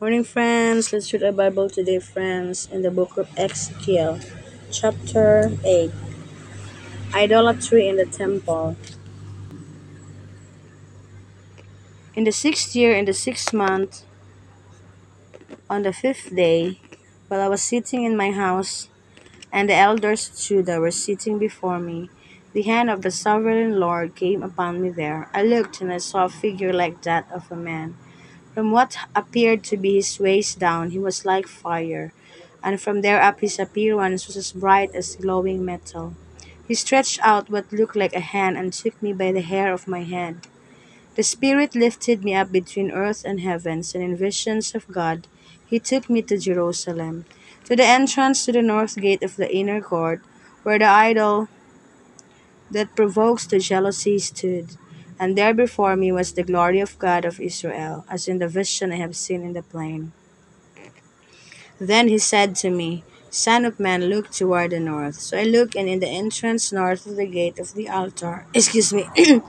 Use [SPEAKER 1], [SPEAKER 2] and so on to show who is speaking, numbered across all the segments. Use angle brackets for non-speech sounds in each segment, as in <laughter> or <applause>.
[SPEAKER 1] Morning, friends. Let's read our Bible today, friends, in the book of Ezekiel, chapter 8 Idolatry in the Temple. In the sixth year, in the sixth month, on the fifth day, while I was sitting in my house, and the elders of Judah were sitting before me, the hand of the sovereign Lord came upon me there. I looked, and I saw a figure like that of a man. From what appeared to be his waist down, he was like fire, and from there up his appearance was as bright as glowing metal. He stretched out what looked like a hand and took me by the hair of my head. The Spirit lifted me up between earth and heavens, and in visions of God, he took me to Jerusalem, to the entrance to the north gate of the inner court, where the idol that provokes the jealousy stood. And there before me was the glory of God of Israel, as in the vision I have seen in the plain. Then he said to me, Son of man, look toward the north. So I looked, and in the entrance north of the gate of the altar, <clears throat> excuse me, <clears throat>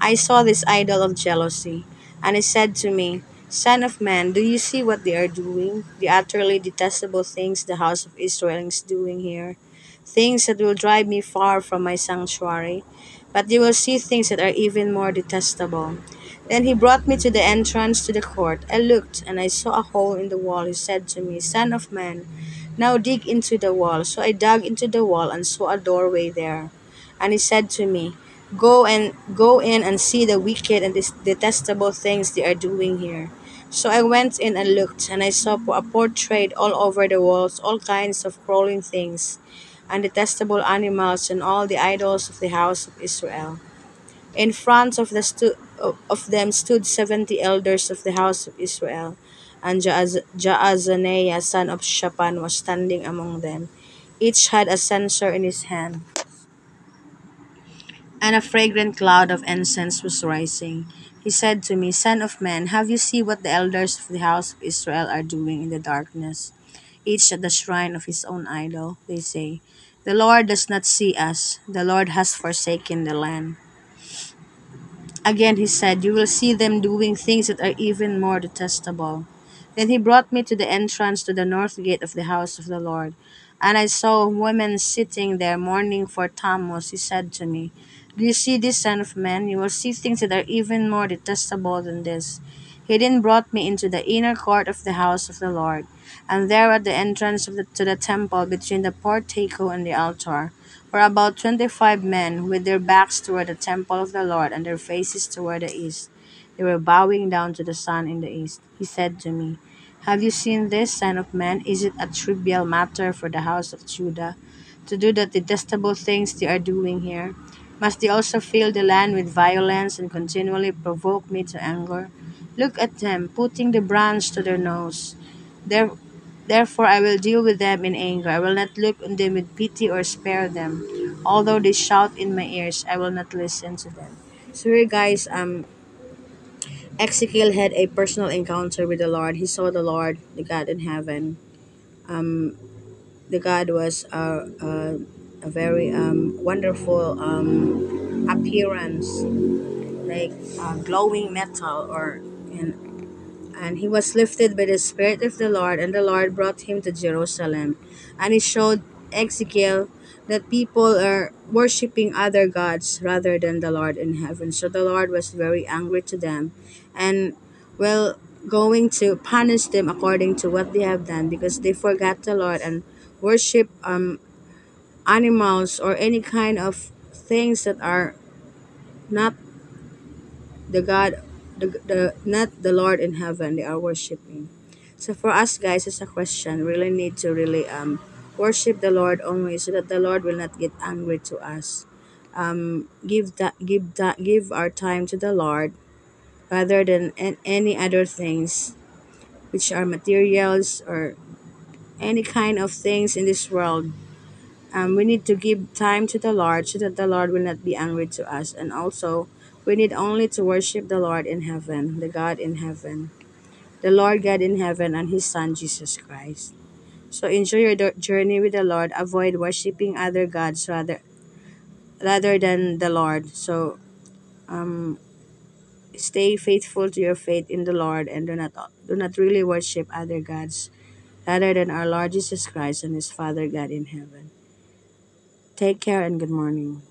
[SPEAKER 1] I saw this idol of jealousy. And he said to me, Son of man, do you see what they are doing? The utterly detestable things the house of Israel is doing here. Things that will drive me far from my sanctuary. But you will see things that are even more detestable. Then he brought me to the entrance to the court. I looked, and I saw a hole in the wall. He said to me, Son of man, now dig into the wall. So I dug into the wall and saw a doorway there. And he said to me, Go and go in and see the wicked and dis- detestable things they are doing here. So I went in and looked, and I saw a portrait all over the walls, all kinds of crawling things, and detestable animals, and all the idols of the house of Israel. In front of the stu- of them stood seventy elders of the house of Israel, and Jaaz- Jaazaniah son of Shaphan was standing among them. Each had a censer in his hand, and a fragrant cloud of incense was rising. He said to me, Son of man, have you seen what the elders of the house of Israel are doing in the darkness? Each at the shrine of his own idol, they say. The Lord does not see us. The Lord has forsaken the land. Again he said, You will see them doing things that are even more detestable. Then he brought me to the entrance to the north gate of the house of the Lord. And I saw women sitting there mourning for Tammuz. He said to me, Do you see this, son of man? You will see things that are even more detestable than this. He then brought me into the inner court of the house of the Lord. And there at the entrance the, to the temple between the portico and the altar were about twenty five men with their backs toward the temple of the Lord and their faces toward the east. They were bowing down to the sun in the east. He said to me, Have you seen this, son of man? Is it a trivial matter for the house of Judah to do the detestable things they are doing here? Must they also fill the land with violence and continually provoke me to anger? Look at them, putting the branch to their nose. There, therefore, I will deal with them in anger. I will not look on them with pity or spare them. Although they shout in my ears, I will not listen to them. So here, guys, um, Ezekiel had a personal encounter with the Lord. He saw the Lord, the God in heaven. Um, the God was a, a, a very um, wonderful um, appearance, like uh, glowing metal, or and and he was lifted by the Spirit of the Lord, and the Lord brought him to Jerusalem. And he showed Ezekiel that people are worshiping other gods rather than the Lord in heaven. So the Lord was very angry to them and, well, going to punish them according to what they have done because they forgot the Lord and worship um, animals or any kind of things that are not the God, the, the not the Lord in heaven they are worshiping. So for us guys, it's a question. We really need to really um worship the Lord only so that the Lord will not get angry to us. Um, give that give that give our time to the Lord rather than an, any other things which are materials or any kind of things in this world. Um, we need to give time to the Lord so that the Lord will not be angry to us. And also, we need only to worship the Lord in heaven, the God in heaven, the Lord God in heaven, and His Son Jesus Christ. So enjoy your journey with the Lord. Avoid worshiping other gods rather rather than the Lord. So um, stay faithful to your faith in the Lord and do not do not really worship other gods other than our Lord Jesus Christ and his Father God in heaven. Take care and good morning.